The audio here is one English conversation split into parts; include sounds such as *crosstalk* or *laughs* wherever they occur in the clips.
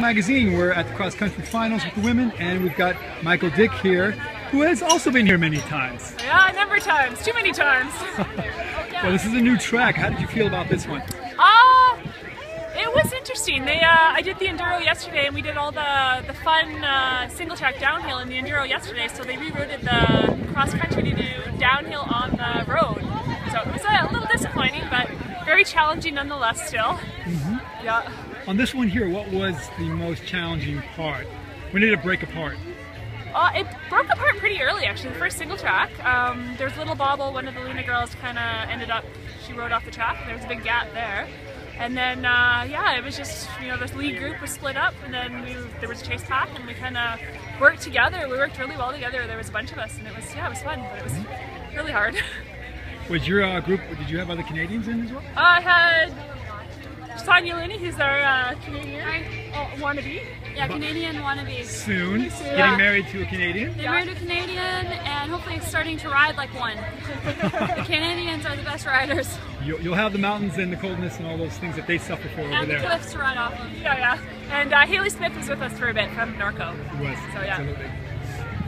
Magazine. We're at the cross country finals with the women, and we've got Mical Dyck here, who has also been here many times. Yeah, a number of times, too many times. *laughs* *laughs* well, this is a new track. How did you feel about this one? Uh, it was interesting. They, uh, I did the enduro yesterday, and we did all the the fun uh, single track downhill in the enduro yesterday. So they rerouted the cross country to do downhill on the road. So it was a little disappointing, but very challenging nonetheless. Still, mm -hmm. Yeah. On this one here, what was the most challenging part? When did it break apart? Uh, it broke apart pretty early, actually. The first single track, um, there's Little Bobble, one of the Luna girls, kind of ended up, she rode off the track, and there was a big gap there. And then, uh, yeah, it was just, you know, this lead group was split up, and then we, there was a chase pack, and we kind of worked together. We worked really well together. There was a bunch of us, and it was, yeah, it was fun, but it was really hard. *laughs* Was your uh, group, did you have other Canadians in as well? I had Sonya Looney, who's our uh, Canadian uh, wannabe. Yeah, Canadian wannabe. Soon. Soon. Getting yeah. married to a Canadian? Getting married to a Canadian and hopefully starting to ride like one. *laughs* the Canadians are the best riders. You'll, you'll, have the mountains and the coldness and all those things that they suffer for and over the there. And the cliffs to ride off of. Yeah, yeah. And uh, Haley Smith was with us for a bit from Norco. He was. So, yeah. Absolutely.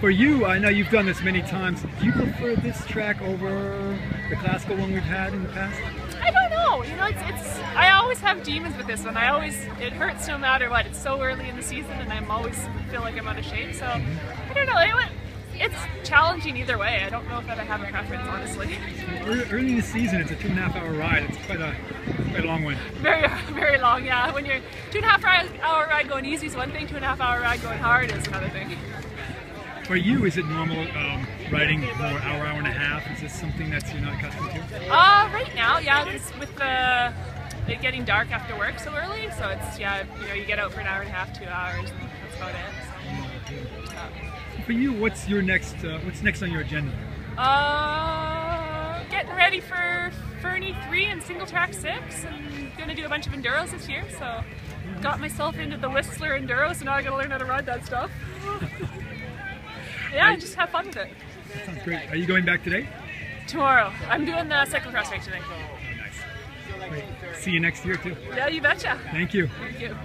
For you, I know you've done this many times. Do you prefer this track over the classical one we've had in the past? I don't know. You know, it's, it's I always have demons with this one. I always it hurts no matter what. It's so early in the season, and I'm always feel like I'm out of shape. So I don't know. It, it's challenging either way. I don't know if I have a preference, honestly. Early in the season, it's a two and a half hour ride. It's quite a quite a long one. Very *laughs* very long, yeah. When you're two and a half hour ride going easy is one thing. Two and a half hour ride going hard is another thing. For you, is it normal um, riding for hour, hour and a half? Is this something that you're not accustomed to? Uh, right now, yeah, with the it getting dark after work so early, so it's, yeah, you know, you get out for an hour and a half, two hours, and that's about it. So, uh, for you, what's your next, uh, what's next on your agenda? Uh, getting ready for Fernie 3 and single track 6, and gonna do a bunch of enduros this year, so got myself into the Whistler Enduro, so now I gotta learn how to ride that stuff. *laughs* yeah, just have fun with it. Sounds great. Are you going back today? Tomorrow. I'm doing the cyclocross race today. Oh, nice. Great. See you next year too. Yeah, you betcha. Thank you. Thank you.